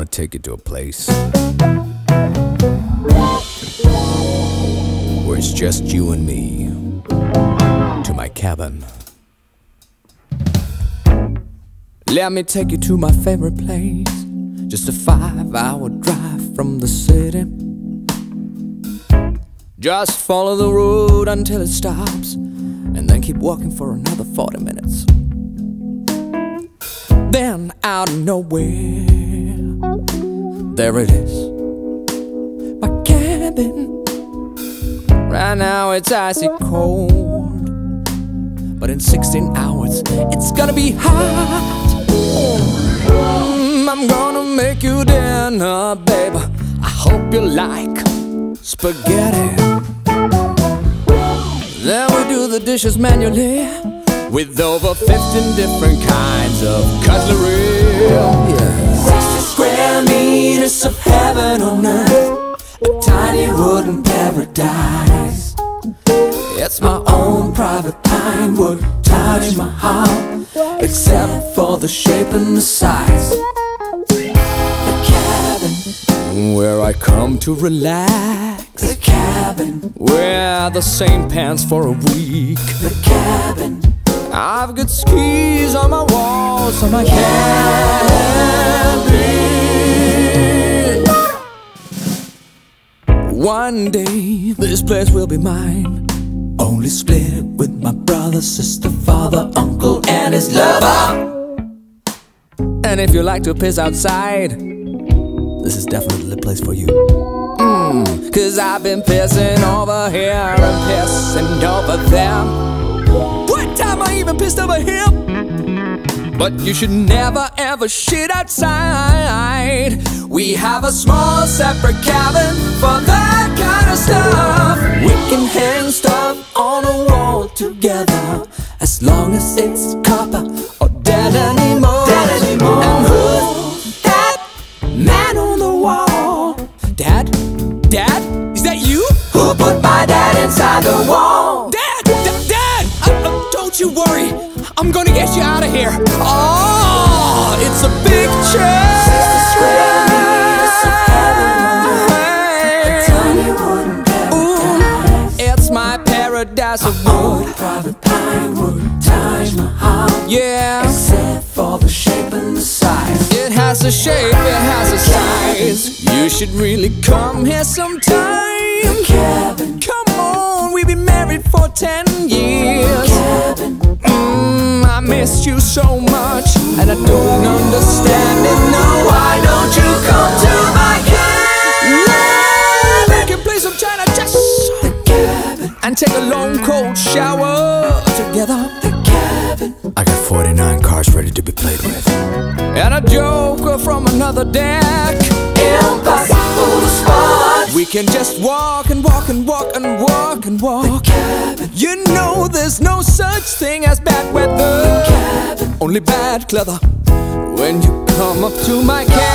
Wanna take you to a place where it's just you and me. To my cabin. Let me take you to my favorite place. Just a five hour drive from the city. Just follow the road until it stops, and then keep walking for another 40 minutes. Then, out of nowhere, there it is. My cabin. Right now it's icy cold. But in 16 hours, it's gonna be hot. Mm, I'm gonna make you dinner, babe. I hope you like spaghetti. Then we do the dishes manually with over 15 different kinds of cutlery. Yeah. 60 square meters of heaven on earth, a tiny wooden paradise. It's my own private pine wood, Taj Mahal, except for the shape and the size. The cabin, Where I come to relax. the cabin, Wear the same pants for a week. the cabin, I've got skis on my walls, on my cabin. One day, this place will be mine. only split it with my brother, sister, father, uncle, and his lover. And if you like to piss outside, this is definitely the place for you. Mm, Cause I've been pissing over here and pissing over there. What time I even pissed over here. But you should never ever shit outside. We have a small separate cabin for that together. As long as it's copper wood. Private pine wood, Taj Mahal. Yeah. Except for the shape and the size. It has a shape, it has a size. You should really come here sometime. Cabin, Come on, we've been married for ten years. cabin, Mm, I missed you so much, and I don't understand it. No, and take a long cold shower together. the cabin. I got 49 cards ready to be played with, and a joker from another deck. Impossible to spot. We can just walk and walk and walk and walk and walk. Cabin, You know there's no such thing as bad weather. cabin, Only bad clever when you come up to my cabin.